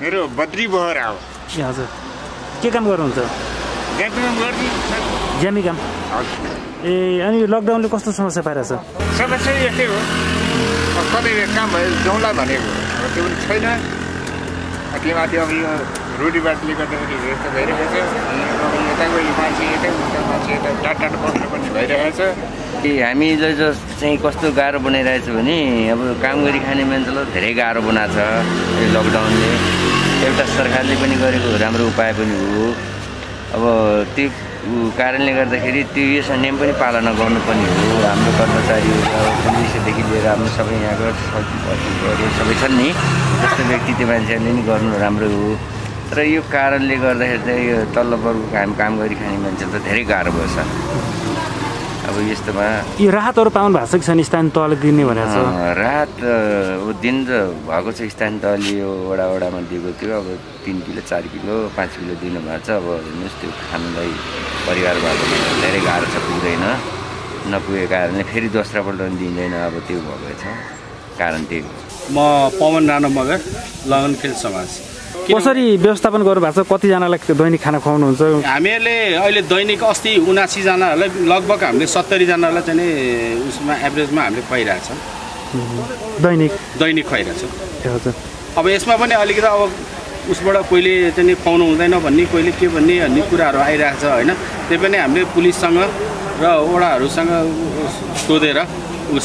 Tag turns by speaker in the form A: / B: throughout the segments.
A: मेरो बद्री बहरा हो
B: ए हजुर। के काम गर्नुहुन्छ? ज्यामी काम ए अनि यो लकडाउनले कस्तो समस्या पाइरहेछ?
A: समस्या यस्तै हो। कतै काम भयो जाउँला भनेको त्यो पनि छैन। त्यो माथि अब यो रुडीबाटले गर्दाखेरि यस्तो भइरहेको छ अनि अब यता गयो मान्छे यतै उता मान्छे यता टाढा टाढा बस्नु पनि भइरहेको छ
C: ए हामीलाई जो चाहिँ कस्तो गाह्रो बनाइरहेछ भने अब काम गरी खाने मान्छेलाई धेरै गाह्रो बनाएको छ। यो लकडाउनले एउटा सरकारले पनि गरेको राम्रो उपाय पनि हो। अब त्यो कारणले गर्दाखेरि त्यो यस नियम पनि पालना गर्नुपर्ने हो। हाम्रो कर्मचारीहरू पुलिसदेखि लिएर हाम्रो सबै यहाँको सबै छन् नि। जस्तो व्यक्ति त्यो मान्छेहरूले नि गर्नु राम्रो हो। तर यो कारणले गर्दाखेरि चाहिँ यो तल्लो वर्गको काम काम गरी खाने मान्छेलाई त धेरै गाह्रो भएछ। अब यस्तोमा
B: यो राहतहरू पाउनु भएको छ कि छैन? स्थानीय तहले दिने
C: रात अ, दिन त भएको छ स्थानीय तहले यो वडा वडामा दिएको थियो। अब तिन किलो चार किलो पाँच किलो दिनुभएको छ। अब हेर्नुहोस् त्यो खानुलाई परिवार भएको धेरै गाह्रो छ पुग्दैन। नपुगेको कारणले फेरि दोस्रोपल्ट पनि दिँदैन अब त्यो भएको छ कारण त्यही हो।
D: म पवन राणा मगर लगनखेल समाज।
B: कसरी व्यवस्थापन गर्नु भएको छ? कतिजनालाई दैनिक खाना खुवाउनुहुन्छ?
D: हामीहरूले अहिले दैनिक अस्ति उनासीजनाहरूलाई लगभग हामीले सत्तरीजनालाई चाहिँ नि उसमा एभरेजमा हामीले खुवाइरहेछ
B: दैनिक?
D: दैनिक खुवाइरहेछ
B: ए हजुर।
D: अब यसमा पनि अलिकति अब उसबाट कोहीले चाहिँ खुवाउनु हुँदैन भन्ने कोहीले के भन्ने भन्ने कुराहरू आइरहेको छ होइन? त्यही पनि हामीले पुलिससँग र वडाहरूसँग सोधेर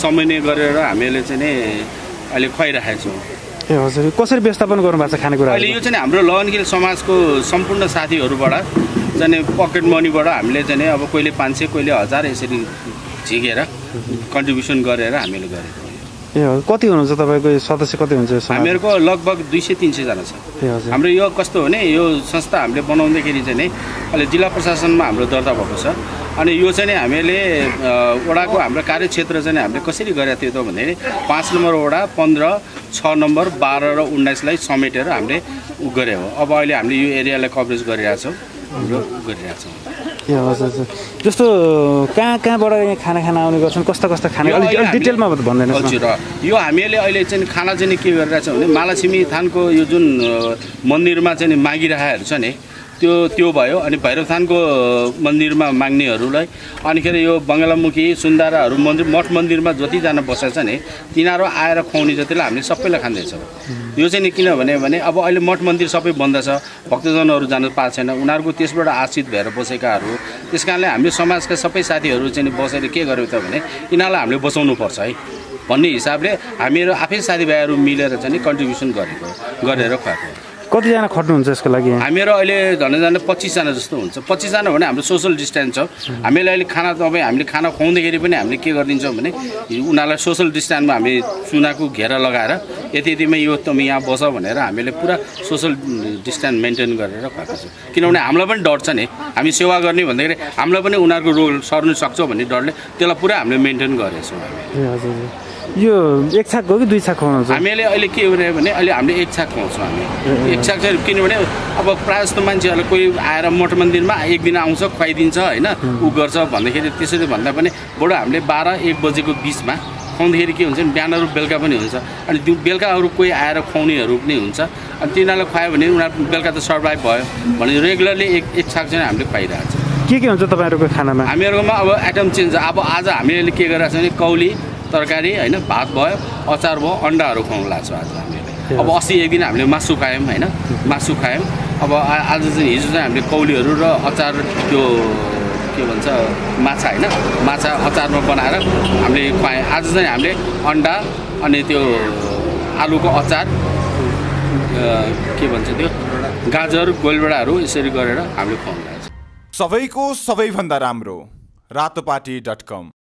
D: समन्वय गरेर हामीले चाहिँ अहिले खुवाइरहेको छौँ।
B: ए हजुर। कसरी व्यवस्थापन गर्नु भएको छ खानेकुरा
D: अहिले यो चाहिँ हाम्रो लगनखेल समाजको सम्पूर्ण साथीहरूबाट चाहिँ पकेट मनीबाट हामीले चाहिँ अब कहिले पाँच सय कहिले हजार यसरी झिकेर कन्ट्रिब्युसन गरेर हामीले गरेको।
B: ए हजुर। कति हुनुहुन्छ तपाईँको सदस्य? कति हुन्छ?
D: हामीहरूको लगभग दुई सय तिन सयजना छ।
B: ए हजुर।
D: हाम्रो यो कस्तो हो भने यो संस्था हामीले बनाउँदाखेरि चाहिँ नि अहिले जिल्ला प्रशासनमा हाम्रो दर्ता भएको छ। अनि यो चाहिँ हामीले वडाको हाम्रो कार्यक्षेत्र चाहिँ हामीले कसरी गरेका थियो त भन्दाखेरि पाँच नम्बर वडा पन्ध्र छ नम्बर बाह्र र उन्नाइसलाई समेटेर हामीले उ गरे हो। अब अहिले हामीले यो एरियालाई कभरेज गरिरहेछौँ हाम्रो गरिरहेछौँ
B: ए हजुर जस्तो कहाँ कहाँबाट यहाँ खाना खान आउने गर्छन्? कस्ता कस्ता खाना? अलिक डिटेलमा
D: हामीले-
B: भनिदिनुहोस् न।
D: हजुर यो हामीले अहिले चाहिँ खाना चाहिँ के गरिरहेछौँ भने मालाछिमी थानको यो जुन मन्दिरमा चाहिँ नि मागिरहेको छ नि त्यो त्यो भयो अनि भैरवथानको मन्दिरमा माग्नेहरूलाई अनिखेरि यो बङ्गलामुखी सुन्दाराहरू मन्दिर मठ मन्दिरमा जतिजना बसेको छ नि तिनीहरू आएर खुवाउने जतिलाई हामीले सबैलाई खाँदैछौँ यो चाहिँ नि किनभने भने अब अहिले मठ मन्दिर सबै बन्द छ भक्तजनहरू जानु पाएको छैन उनीहरूको त्यसबाट आश्रित भएर बसेकाहरू त्यस कारणले हामीले समाजका सबै साथीहरू चाहिँ बसेर के गर्यो त भने यिनीहरूलाई हामीले बचाउनु पर्छ है भन्ने हिसाबले हामीहरू आफै साथीभाइहरू मिलेर चाहिँ कन्ट्रिब्युसन गरेको गरेर खुवाएको।
B: कतिजना खट्नुहुन्छ यसको लागि?
D: हामीहरू अहिले झन् झन् पच्चिसजना जस्तो हुन्छ। पच्चिसजना भने हाम्रो सोसल डिस्टेन्स छ। हामीले अहिले खाना तपाईँ हामीले खाना खुवाउँदाखेरि पनि हामीले के गरिदिन्छौँ भने उनीहरूलाई सोसल डिस्टेन्समा हामी चुनाको घेरा लगाएर यति यतिमै यो तपाईँ यहाँ बस भनेर हामीले पुरा सोसल डिस्टेन्स मेन्टेन गरेर खुवाएको छौँ किनभने हामीलाई पनि डर छ नि। हामी सेवा गर्ने भन्दाखेरि हामीलाई पनि उनीहरूको रोल सर्नु सक्छ भन्ने डरले त्यसलाई पुरा हामीले मेन्टेन गरेको छौँ हामी
B: हजुर। यो एक छाक हो कि दुई छाक खुवाउनुहुन्छ?
D: हामीले अहिले के भयो भने अहिले हामीले एक छाक खुवाउँछौँ हामी। एक छाक चाहिँ किनभने अब प्रायः जस्तो मान्छेहरूलाई कोही आएर मठ मन्दिरमा एक दिन आउँछ खुवाइदिन्छ होइन? ऊ गर्छ भन्दाखेरि त्यसरी भन्दा पनि बडो हामीले बाह्र एक बजेको बिचमा खुवाउँदाखेरि के हुन्छ भने बिहान र बेलुका पनि हुन्छ। अनि त्यो बेलुका अरू कोही आएर खुवाउनेहरू पनि हुन्छ। अनि तिनीहरूलाई खुवायो भने उनीहरू बेलुका त सर्भाइभ भयो भने रेगुलरली एक एक छाक चाहिँ हामीले खुवाइरहेको छ।
B: के के हुन्छ तपाईँहरूको खानामा?
D: हामीहरूकोमा अब आइटम चेन्ज अब आज हामीले के गरिरहेको छ भने कौली तरकारी होइन भात भयो अचार भयो अन्डाहरू खुवाउनु लाग्छ आज हामीले। अब अस्ति एक दिन हामीले मासु खायौँ होइन मासु खायौँ। अब आ- आज चाहिँ हिजो चाहिँ हामीले कौलीहरू र अचार त्यो के भन्छ माछा होइन माछा अचारमा बनाएर हामीले खुवायौँ। आज चाहिँ हामीले अन्डा अनि त्यो आलुको अचार के भन्छ त्यो गाजर गोलबेडाहरू यसरी गरेर हामीले खुवाउनु लाग्छ
E: सबैको सबैभन्दा राम्रो। Ratopati dot com.